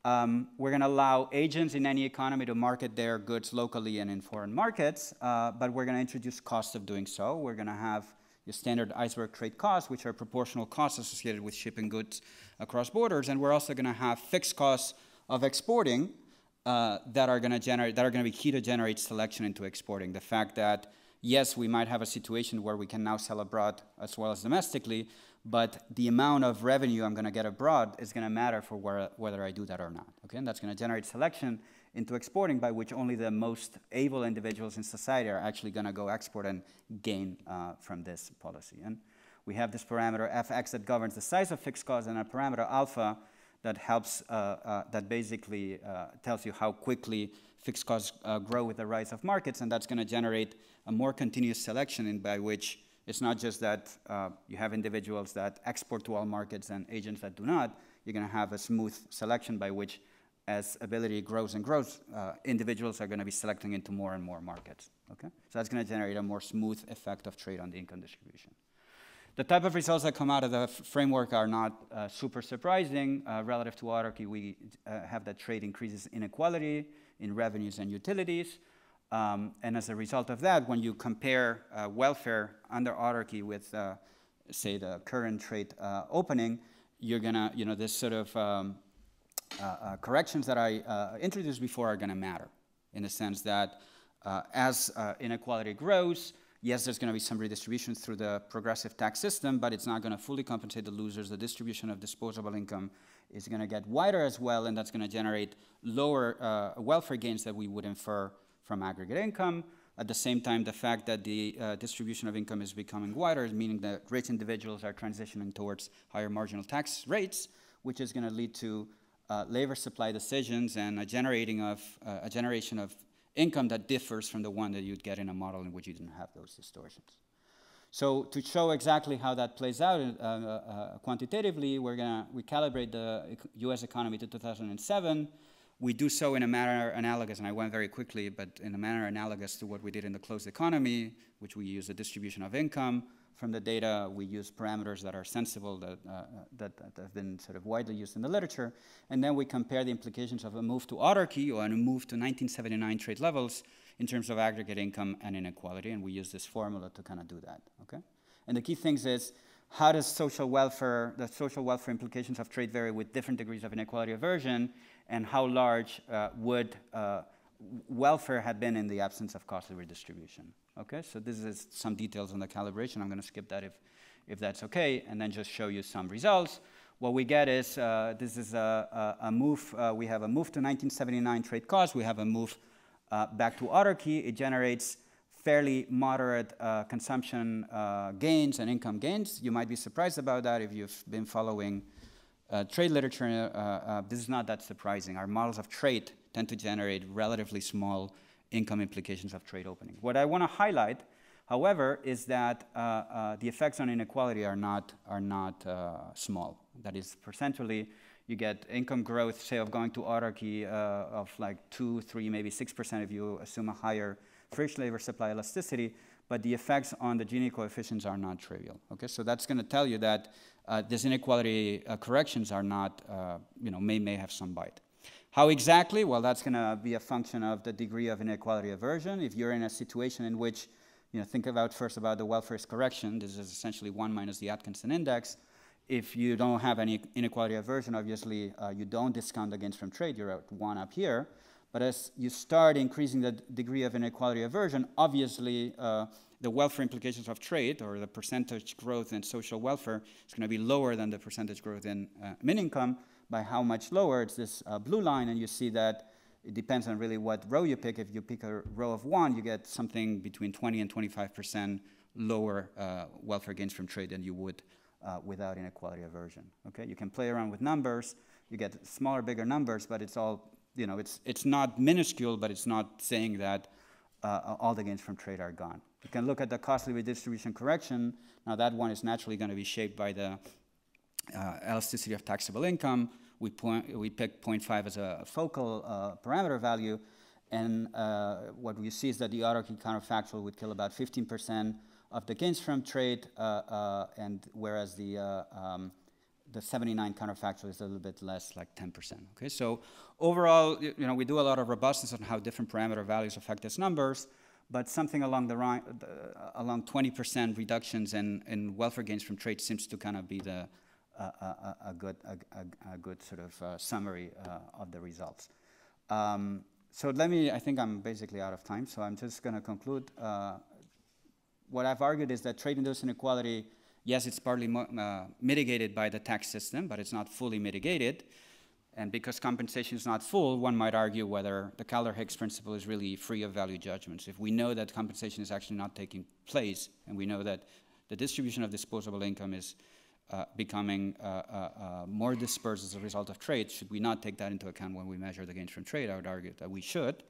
Um, we're going to allow agents in any economy to market their goods locally and in foreign markets, but we're going to introduce costs of doing so. We're going to have your standard iceberg trade costs, which are proportional costs associated with shipping goods across borders. And we're also going to have fixed costs of exporting uh, that are going to generate that are going to be key to generate selection into exporting. The fact that yes, we might have a situation where we can now sell abroad as well as domestically, but the amount of revenue I'm going to get abroad is going to matter for where, whether I do that or not. Okay, and that's going to generate selection into exporting, by which only the most able individuals in society are actually going to go export and gain uh, from this policy. And we have this parameter fx that governs the size of fixed costs, and a parameter alpha that helps, uh, uh, that basically uh, tells you how quickly fixed costs uh, grow with the rise of markets, and that's going to generate a more continuous selection in by which it's not just that uh, you have individuals that export to all markets and agents that do not. You're going to have a smooth selection by which as ability grows and grows, uh, individuals are going to be selecting into more and more markets. Okay, so that's going to generate a more smooth effect of trade on the income distribution. The type of results that come out of the framework are not uh, super surprising. Uh, relative to autarky, we uh, have that trade increases inequality in revenues and utilities. Um, and as a result of that, when you compare uh, welfare under autarky with, uh, say, the current trade opening, you're gonna, you know, this sort of um, corrections that I uh, introduced before are going to matter in the sense that as inequality grows, yes, there's going to be some redistribution through the progressive tax system, but it's not going to fully compensate the losers. The distribution of disposable income is going to get wider as well, and that's going to generate lower uh, welfare gains that we would infer from aggregate income. At the same time, the fact that the uh, distribution of income is becoming wider, meaning that rich individuals are transitioning towards higher marginal tax rates, which is going to lead to uh, labor supply decisions and a generating of uh, a generation of income that differs from the one that you'd get in a model in which you didn't have those distortions. So to show exactly how that plays out uh, uh, uh quantitatively, we're gonna we calibrate the U.S. economy to 2007. We do so in a manner analogous, and I went very quickly, but in a manner analogous to what we did in the closed economy, which we use the distribution of income from the data. We use parameters that are sensible, that, uh, that, that, have been sort of widely used in the literature. And then we compare the implications of a move to autarky or a move to 1979 trade levels in terms of aggregate income and inequality. And we use this formula to kind of do that, okay? And the key things is, how does social welfare, the social welfare implications of trade vary with different degrees of inequality aversion, and how large uh, would uh, welfare have been in the absence of costly redistribution? Okay, so this is some details on the calibration. I'm going to skip that if, if that's okay, and then just show you some results. What we get is uh, this is a, a, a move. Uh, we have a move to 1979 trade costs. We have a move uh, back to autarky. It generates fairly moderate uh, consumption uh, gains and income gains. You might be surprised about that if you've been following uh, trade literature. this is not that surprising. Our models of trade tend to generate relatively small income implications of trade opening. What I want to highlight, however, is that uh, uh, the effects on inequality are not, are not uh, small. That is, percentually, you get income growth, say, of going to autarky uh, of like 2, 3, maybe 6% if you assume a higher Frisch labor supply elasticity, but the effects on the Gini coefficients are not trivial. Okay, so that's going to tell you that uh, these inequality uh, corrections are not, you know, may, may have some bite. How exactly? Well, that's going to be a function of the degree of inequality aversion. If you're in a situation in which, you know, think about first about the welfare correction. This is essentially 1 minus the Atkinson index. If you don't have any inequality aversion, obviously uh, you don't discount the gains from trade. You're at 1 up here. But as you start increasing the degree of inequality aversion, obviously uh, the welfare implications of trade or the percentage growth in social welfare is going to be lower than the percentage growth in uh, min income by how much lower. It's this uh, blue line, and you see that it depends on really what rho you pick. If you pick a rho of one, you get something between 20 and 25% lower uh, welfare gains from trade than you would uh, without inequality aversion. Okay, you can play around with numbers. You get smaller, bigger numbers, but it's all you know. It's it's not minuscule, but it's not saying that uh, all the gains from trade are gone. You can look at the costly redistribution correction. Now that one is naturally going to be shaped by the uh, elasticity of taxable income. We, point, we pick 0.5 as a focal uh, parameter value, and uh, what we see is that the autarky counterfactual would kill about 15% of the gains from trade, and whereas the um, the 79 counterfactual is a little bit less, like 10%. Okay, so overall, you know, we do a lot of robustness on how different parameter values affect these numbers, but something along the, uh, along 20% reductions in, in welfare gains from trade seems to kind of be the a, good, a, good sort of uh, summary uh, of the results. Um, so let me, I think I'm basically out of time, so I'm just going to conclude. Uh, what I've argued is that trade-induced inequality, yes, it's partly mitigated by the tax system, but it's not fully mitigated. And because compensation is not full, one might argue whether the Kaldor-Hicks principle is really free of value judgments. If we know that compensation is actually not taking place, and we know that the distribution of disposable income is becoming uh, uh, uh, more dispersed as a result of trade, should we not take that into account when we measure the gains from trade? I would argue that we should.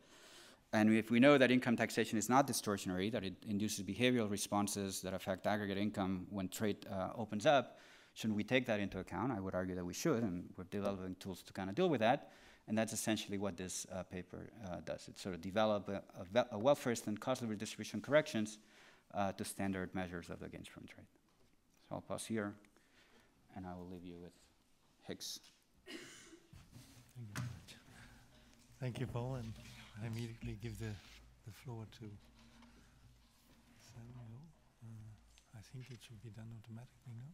And if we know that income taxation is not distortionary, that it induces behavioral responses that affect aggregate income when trade uh, opens up, shouldn't we take that into account? I would argue that we should, and we're developing tools to kind of deal with that. And that's essentially what this uh, paper uh, does. It sort of develop a, a, a welfare and costly redistribution corrections uh, to standard measures of the gains from trade. So I'll pause here and I will leave you with Hicks. Thank you very much. Thank you, Pol, and I immediately give the, the floor to Samuel. Uh, I think it should be done automatically, no?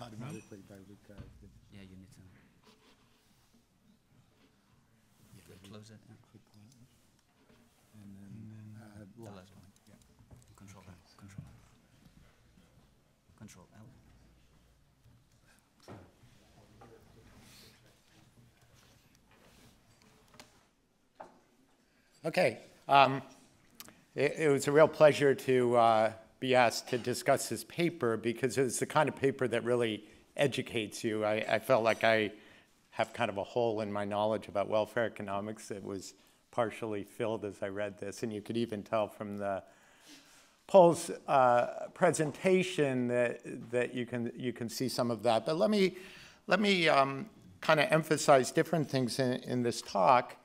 Automatically by Luc. Uh, yeah, you need to. Yeah, close it. Click that. And then, And then uh, The last last one. Yeah. Control. Okay. Control. Control L. Okay. Um, it, it, was a real pleasure to uh, be asked to discuss this paper because it's the kind of paper that really educates you. I, I, felt like I have kind of a hole in my knowledge about welfare economics that was partially filled as I read this, and you could even tell from the Pol's uh, presentation that, that you, can, you can see some of that. But let me, let me um, kind of emphasize different things in, in this talk.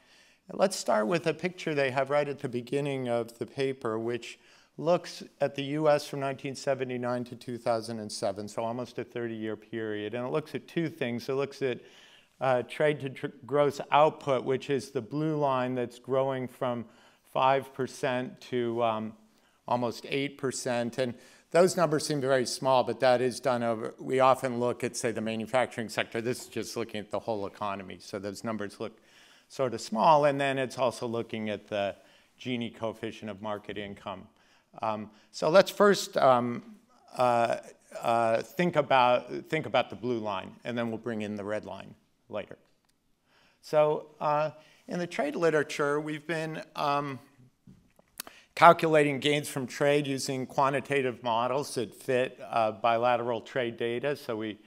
Let's start with a picture they have right at the beginning of the paper, which looks at the US from 1979 to 2007, so almost a 30 year period. And it looks at two things. It looks at uh, trade to tr gross output, which is the blue line that's growing from 5% to um, almost 8%. And those numbers seem very small, but that is done over, we often look at, say, the manufacturing sector. This is just looking at the whole economy. So those numbers look sort of small. And then it's also looking at the Gini coefficient of market income. Um, so let's first um, uh, uh, think, about, think about the blue line, and then we'll bring in the red line later. So uh, in the trade literature, we've been um, calculating gains from trade using quantitative models that fit uh, bilateral trade data. So we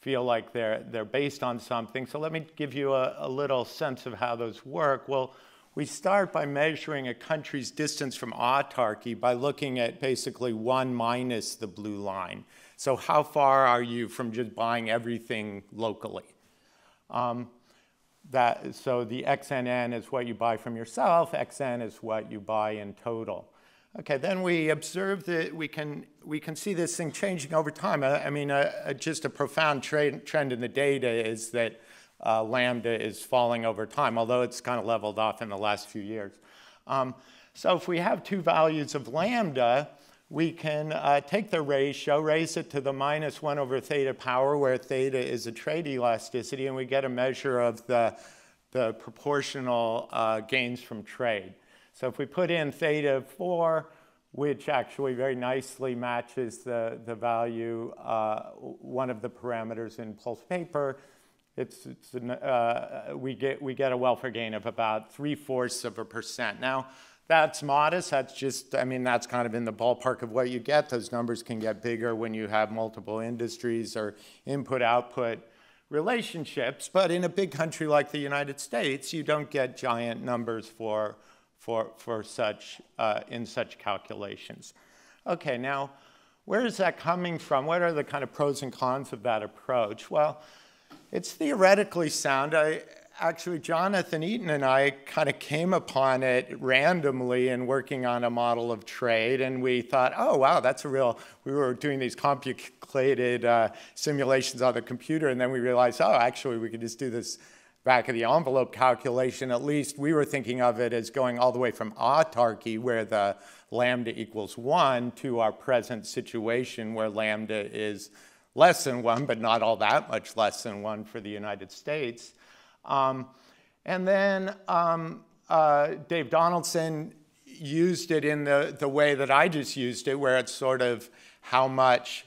feel like they're, they're based on something. So let me give you a, a little sense of how those work. Well, we start by measuring a country's distance from autarky by looking at basically one minus the blue line. So how far are you from just buying everything locally? Um, that, so the XNN is what you buy from yourself, XN is what you buy in total. Okay, then we observe that we can, we can see this thing changing over time. I, I mean, uh, uh, just a profound trend in the data is that uh, lambda is falling over time, although it's kind of leveled off in the last few years. Um, so if we have two values of lambda, we can uh, take the ratio, raise it to the minus 1 over theta power, where theta is a trade elasticity, and we get a measure of the, the proportional uh, gains from trade. So if we put in theta 4, which actually very nicely matches the, the value, uh, one of the parameters in Pol's paper, it's, it's an, uh, we, get, we get a welfare gain of about three-fourths of a percent. Now, that's modest. That's just, I mean, that's kind of in the ballpark of what you get. Those numbers can get bigger when you have multiple industries or input output relationships. But in a big country like the United States, you don't get giant numbers for, for, for such, uh, in such calculations. Okay, now, where is that coming from? What are the kind of pros and cons of that approach? Well, it's theoretically sound. I, actually, Jonathan Eaton and I kind of came upon it randomly in working on a model of trade, and we thought, oh, wow, that's a real, we were doing these complicated uh, simulations on the computer, and then we realized, oh, actually, we could just do this back of the envelope calculation. At least we were thinking of it as going all the way from autarky, where the lambda equals one, to our present situation where lambda is less than one, but not all that much less than one for the United States. Um, and then um, uh, Dave Donaldson used it in the, the way that I just used it, where it's sort of how much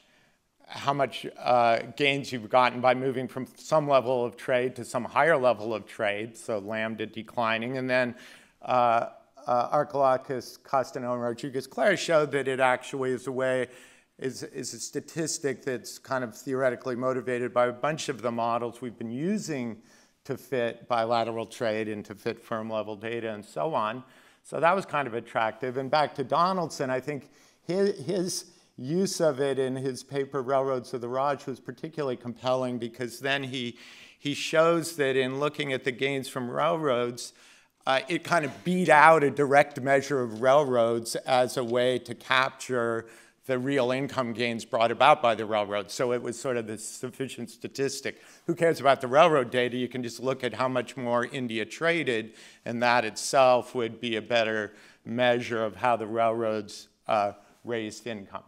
how much uh, gains you've gotten by moving from some level of trade to some higher level of trade, so lambda declining. And then uh, uh, Costinot, and Rodriguez-Clare showed that it actually is a way, is, is a statistic that's kind of theoretically motivated by a bunch of the models we've been using to fit bilateral trade and to fit firm level data and so on. So that was kind of attractive. And back to Donaldson, I think his, his use of it in his paper Railroads of the Raj was particularly compelling because then he, he shows that in looking at the gains from railroads, uh, it kind of beat out a direct measure of railroads as a way to capture the real income gains brought about by the railroad. So it was sort of the sufficient statistic. Who cares about the railroad data? You can just look at how much more India traded, and that itself would be a better measure of how the railroads uh, raised income.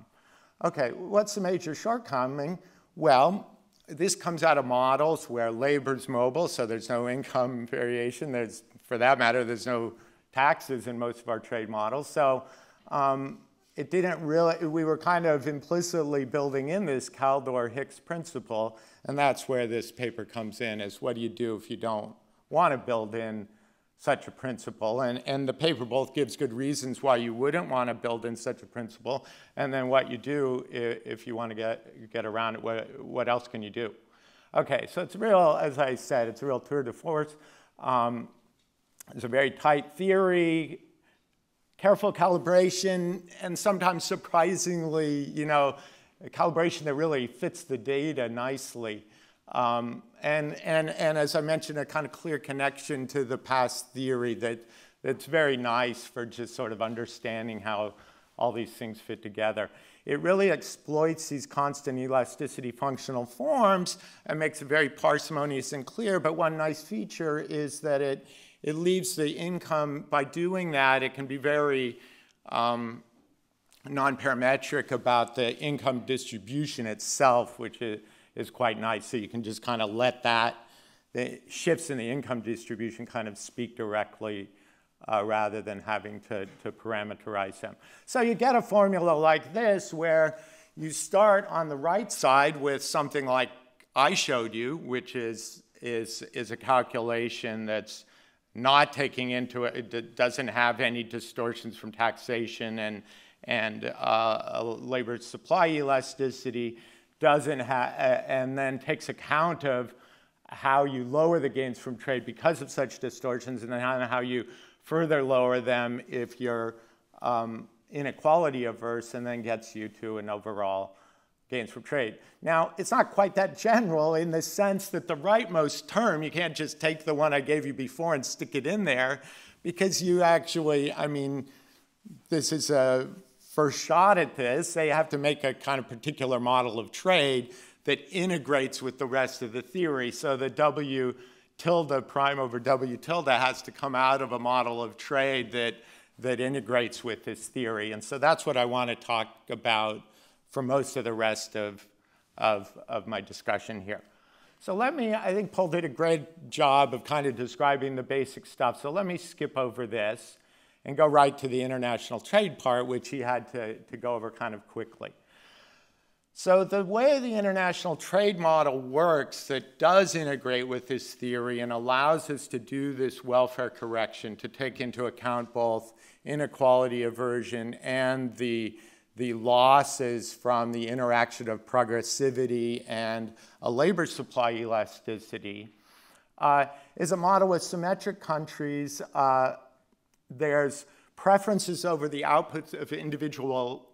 Okay, what's the major shortcoming? Well, this comes out of models where labor's mobile, so there's no income variation. There's, for that matter, there's no taxes in most of our trade models. So um, it didn't really, we were kind of implicitly building in this Kaldor-Hicks principle, and that's where this paper comes in, is what do you do if you don't want to build in such a principle. And, and the paper both gives good reasons why you wouldn't want to build in such a principle, and then what you do if, if you want to get, get around it, what, what else can you do? Okay, so it's real, as I said, it's a real tour de force. Um, it's a very tight theory, careful calibration, and sometimes surprisingly, you know, calibration that really fits the data nicely. Um, and, and, and as I mentioned, a kind of clear connection to the past theory that, that's very nice for just sort of understanding how all these things fit together. It really exploits these constant elasticity functional forms and makes it very parsimonious and clear. But one nice feature is that it, it leaves the income, by doing that, it can be very um, non-parametric about the income distribution itself, which is, is quite nice. So you can just kind of let that, the shifts in the income distribution kind of speak directly uh, rather than having to, to parameterize them. So you get a formula like this where you start on the right side with something like I showed you, which is, is, is a calculation that's not taking into it, it doesn't have any distortions from taxation and, and uh, labor supply elasticity doesn't have, and then takes account of how you lower the gains from trade because of such distortions, and then how you further lower them if you're um, inequality averse, and then gets you to an overall gains from trade. Now, it's not quite that general in the sense that the rightmost term, you can't just take the one I gave you before and stick it in there, because you actually, I mean, this is a first shot at this, they have to make a kind of particular model of trade that integrates with the rest of the theory. So the W tilde prime over W tilde has to come out of a model of trade that, that integrates with this theory. And so that's what I want to talk about for most of the rest of, of, of my discussion here. So let me, I think Pol did a great job of kind of describing the basic stuff. So let me skip over this and go right to the international trade part, which he had to, to go over kind of quickly. So the way the international trade model works that does integrate with this theory and allows us to do this welfare correction to take into account both inequality aversion and the, the losses from the interaction of progressivity and a labor supply elasticity uh, is a model with symmetric countries uh, there's preferences over the outputs of individual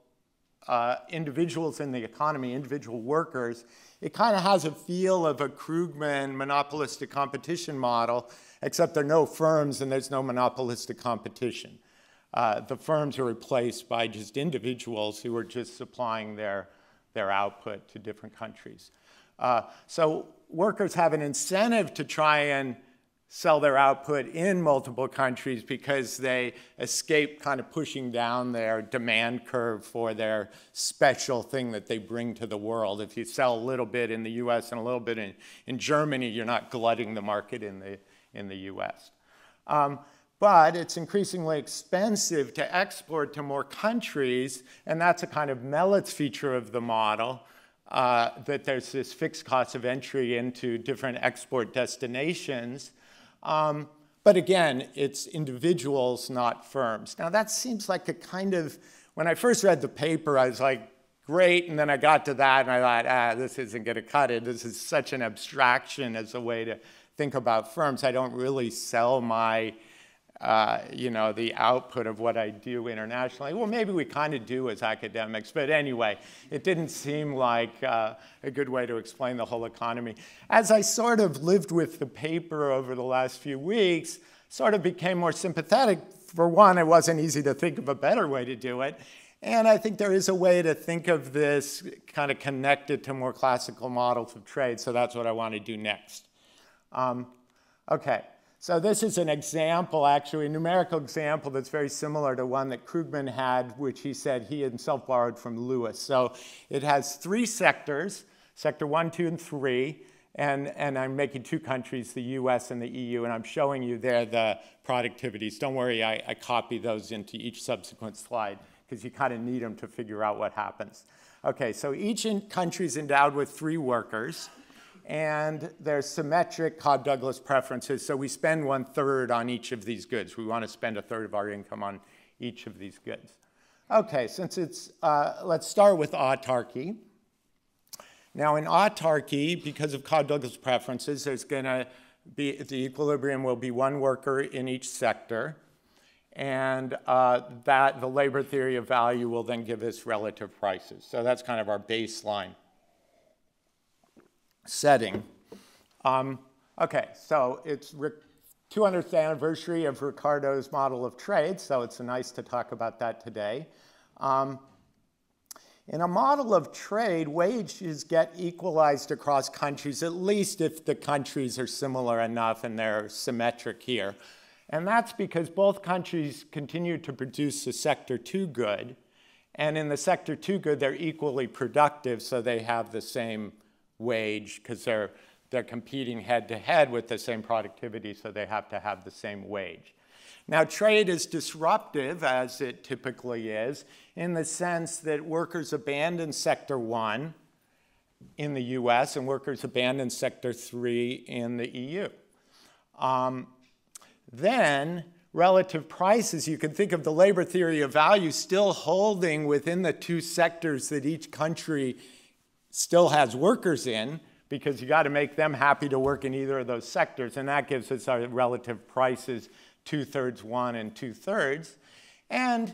uh, individuals in the economy, individual workers, it kind of has a feel of a Krugman monopolistic competition model, except there are no firms and there's no monopolistic competition. Uh, the firms are replaced by just individuals who are just supplying their, their output to different countries. Uh, so workers have an incentive to try and sell their output in multiple countries because they escape kind of pushing down their demand curve for their special thing that they bring to the world. If you sell a little bit in the US and a little bit in, in Germany, you're not glutting the market in the, in the US. Um, but it's increasingly expensive to export to more countries, and that's a kind of Melitz feature of the model. Uh, that there's this fixed cost of entry into different export destinations. Um, but again, it's individuals, not firms. Now, that seems like a kind of, when I first read the paper, I was like, great. And then I got to that and I thought, ah, this isn't to cut it. This is such an abstraction as a way to think about firms. I don't really sell my uh, you know, the output of what I do internationally. Well, maybe we kind of do as academics, but anyway, it didn't seem like uh, a good way to explain the whole economy. As I sort of lived with the paper over the last few weeks, sort of became more sympathetic. For one, it wasn't easy to think of a better way to do it. And I think there is a way to think of this kind of connected to more classical models of trade, so that's what I want to do next. Um, okay. So this is an example, actually, a numerical example that's very similar to one that Krugman had, which he said he himself borrowed from Lewis. So it has three sectors, sector one, two, and three. And, and I'm making two countries, the US and the EU, and I'm showing you there the productivities. Don't worry, I, I copy those into each subsequent slide because you kind of need them to figure out what happens. Okay, so each country is endowed with three workers. And there's symmetric Cobb-Douglas preferences. So we spend one third on each of these goods. We want to spend a third of our income on each of these goods. Okay, since it's, uh, let's start with autarky. Now in autarky, because of Cobb-Douglas preferences, there's going to be, the equilibrium will be one worker in each sector. And uh, that the labor theory of value will then give us relative prices. So that's kind of our baseline setting. Um, okay, so it's 200th anniversary of Ricardo's model of trade, so it's nice to talk about that today. Um, in a model of trade, wages get equalized across countries, at least if the countries are similar enough and they're symmetric here. And that's because both countries continue to produce the sector two good. And in the sector two good, they're equally productive, so they have the same wage because they're, they're competing head to head with the same productivity, so they have to have the same wage. Now, trade is disruptive, as it typically is, in the sense that workers abandon sector one in the US and workers abandon sector three in the EU. Um, then, relative prices, you can think of the labor theory of value still holding within the two sectors that each country still has workers in because you got to make them happy to work in either of those sectors. And that gives us our relative prices two thirds one and two thirds. And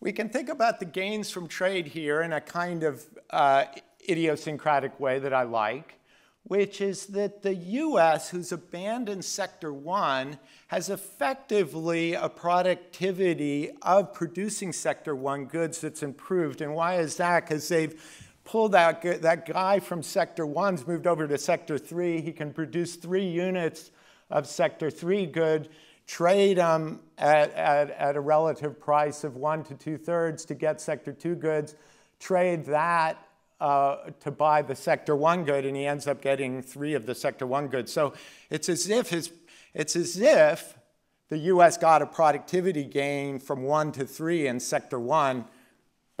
we can think about the gains from trade here in a kind of uh, idiosyncratic way that I like, which is that the US, who's abandoned sector one, has effectively a productivity of producing sector one goods that's improved. And why is that? Because they've pull that, that guy from sector one's moved over to sector three. He can produce three units of sector three good, trade them at, at, at a relative price of one to two thirds to get sector two goods, trade that uh, to buy the sector one good, and he ends up getting three of the sector one goods. So it's as if his, it's as if the U.S. got a productivity gain from one to three in sector one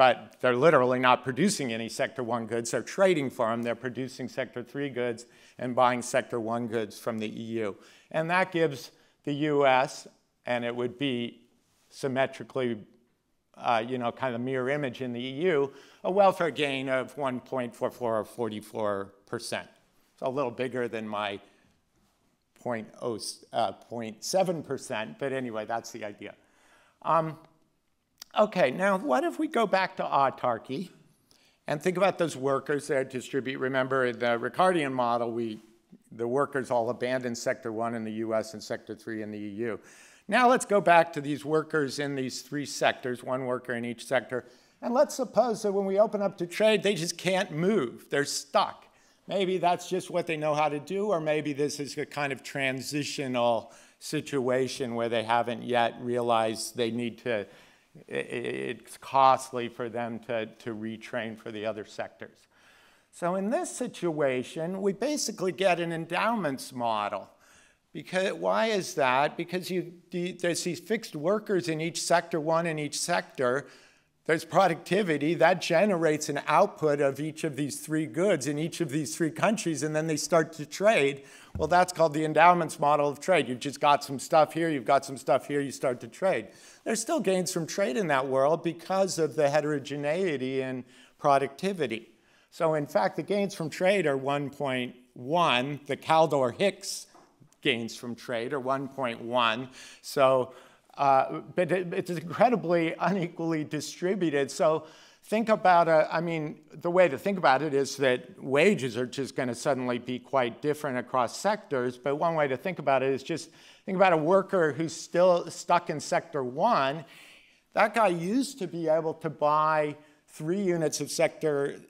but they're literally not producing any Sector 1 goods. They're trading for them. They're producing Sector 3 goods and buying Sector 1 goods from the EU. And that gives the US, and it would be symmetrically, uh, you know, kind of mirror image in the EU, a welfare gain of 1.44 or 44%. It's a little bigger than my 0.7%, uh, but anyway, that's the idea. Um, Okay, now what if we go back to autarky and think about those workers that distribute? Remember, the Ricardian model, we, the workers all abandoned sector one in the US and sector three in the EU. Now let's go back to these workers in these three sectors, one worker in each sector. And let's suppose that when we open up to trade, they just can't move. They're stuck. Maybe that's just what they know how to do, or maybe this is a kind of transitional situation where they haven't yet realized they need to it's costly for them to, to retrain for the other sectors. So in this situation, we basically get an endowments model. Because, why is that? Because you, there's these fixed workers in each sector, one in each sector. There's productivity that generates an output of each of these three goods in each of these three countries, and then they start to trade. Well, that's called the endowments model of trade. You've just got some stuff here, you've got some stuff here, you start to trade. There's still gains from trade in that world because of the heterogeneity in productivity. So in fact, the gains from trade are 1.1. The Kaldor-Hicks gains from trade are 1.1. So, uh, but it, it's incredibly unequally distributed. So think about a, I mean, the way to think about it is that wages are just going to suddenly be quite different across sectors. But one way to think about it is just think about a worker who's still stuck in sector one. That guy used to be able to buy three units of sector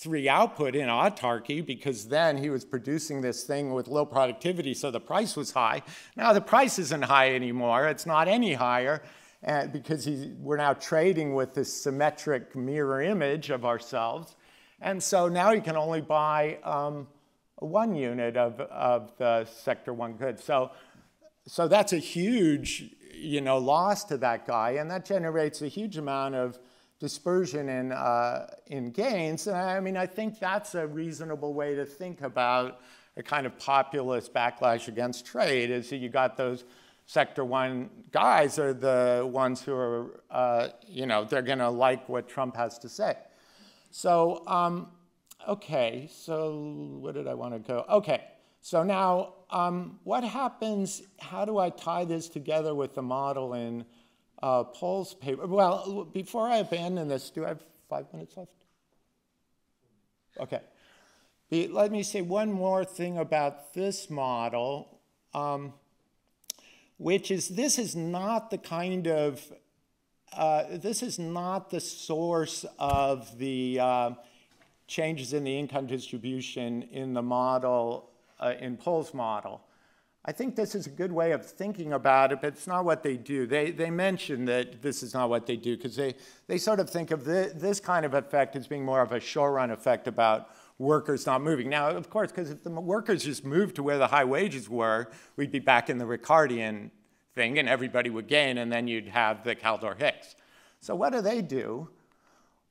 three output in autarky because then he was producing this thing with low productivity, so the price was high. Now the price isn't high anymore, it's not any higher and because we're now trading with this symmetric mirror image of ourselves. And so now he can only buy um, one unit of, of the sector one good. So, so that's a huge you know, loss to that guy, and that generates a huge amount of dispersion in, uh, in gains. And I mean, I think that's a reasonable way to think about a kind of populist backlash against trade is that you got those sector one guys are the ones who are, uh, you know, they're going to like what Trump has to say. So, um, okay, so where did I want to go? Okay, so now um, what happens, how do I tie this together with the model in uh, Pol's paper? Well, before I abandon this, do I have five minutes left? Okay. let me say one more thing about this model, um, which is this is not the kind of, uh, this is not the source of the uh, changes in the income distribution in the model, uh, in Pol's model. I think this is a good way of thinking about it, but it's not what they do. They, they mention that this is not what they do because they, they sort of think of the, this kind of effect as being more of a short run effect about workers not moving. Now, of course, because if the workers just moved to where the high wages were, we'd be back in the Ricardian thing and everybody would gain, and then you'd have the Kaldor Hicks. So, what do they do?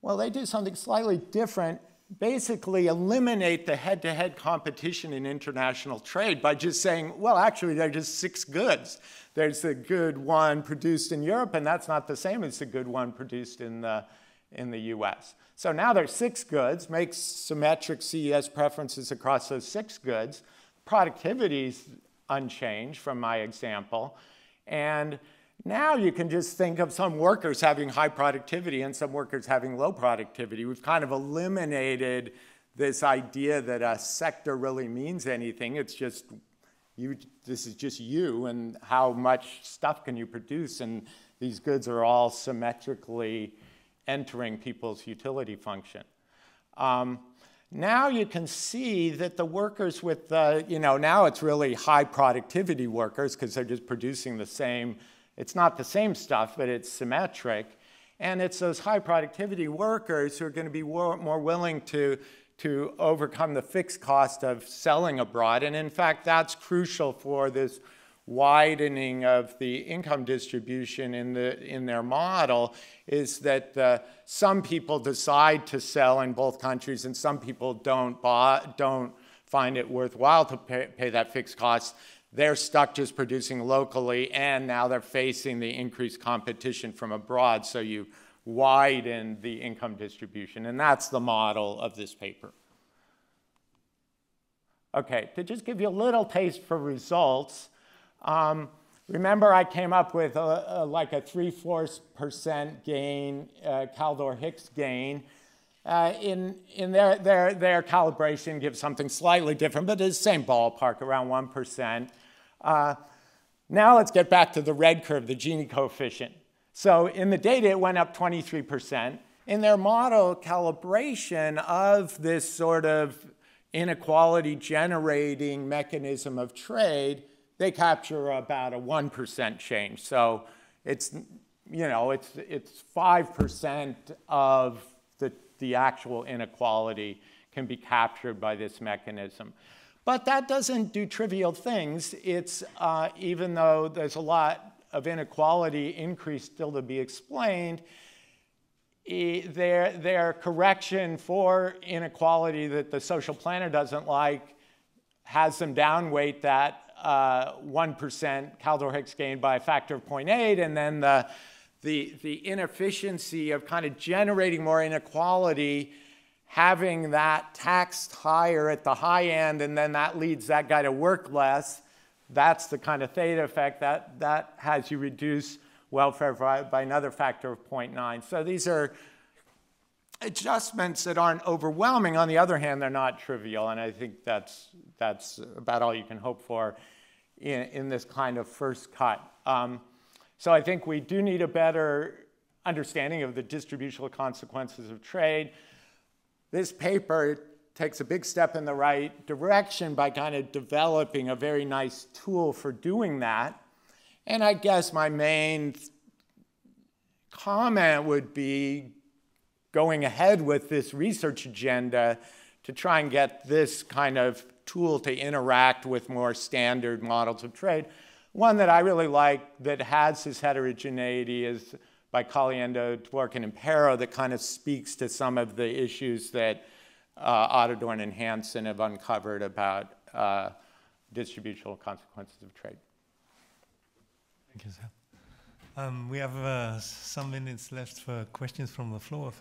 Well, they do something slightly different basically eliminate the head-to-head competition in international trade by just saying, well, actually, there are just six goods. There's the good one produced in Europe, and that's not the same as the good one produced in the, in the US. So now there's six goods, makes symmetric CES preferences across those six goods. Productivity is unchanged from my example. And now you can just think of some workers having high productivity and some workers having low productivity. We've kind of eliminated this idea that a sector really means anything. It's just you, this is just you and how much stuff can you produce and these goods are all symmetrically entering people's utility function. Um, now you can see that the workers with, the, you know, now it's really high productivity workers because they're just producing the same it's not the same stuff, but it's symmetric. And it's those high productivity workers who are going to be more willing to, to overcome the fixed cost of selling abroad. And in fact, that's crucial for this widening of the income distribution in, the, in their model is that uh, some people decide to sell in both countries and some people don't, buy, don't find it worthwhile to pay, pay that fixed cost they're stuck just producing locally, and now they're facing the increased competition from abroad. So you widen the income distribution, and that's the model of this paper. Okay, to just give you a little taste for results, um, remember I came up with a, a, like a 3 fourths percent gain, uh, Kaldor Hicks gain. Uh, in in their, their, their calibration gives something slightly different, but it's the same ballpark, around 1%. Uh, now let's get back to the red curve, the Gini coefficient. So in the data, it went up 23%. In their model calibration of this sort of inequality generating mechanism of trade, they capture about a 1% change. So it's, you know, it's, it's 5% of the, actual inequality can be captured by this mechanism. But that doesn't do trivial things. It's, uh, even though there's a lot of inequality increase still to be explained, their, their correction for inequality that the social planner doesn't like has them downweight that uh, 1% Kaldor-Hicks gain by a factor of 0.8, and then the, the, the inefficiency of kind of generating more inequality having that taxed higher at the high end, and then that leads that guy to work less, that's the kind of theta effect that, that has you reduce welfare by, by another factor of 0.9. So these are adjustments that aren't overwhelming. On the other hand, they're not trivial, and I think that's, that's about all you can hope for in, in this kind of first cut. Um, so I think we do need a better understanding of the distributional consequences of trade. This paper takes a big step in the right direction by kind of developing a very nice tool for doing that. And I guess my main comment would be going ahead with this research agenda to try and get this kind of tool to interact with more standard models of trade. One that I really like that has this heterogeneity is by Caliendo, Dvorkin, and Parro that kind of speaks to some of the issues that uh, and Hanson have uncovered about uh, distributional consequences of trade. Thank you, sir. Um, we have uh, some minutes left for questions from the floor.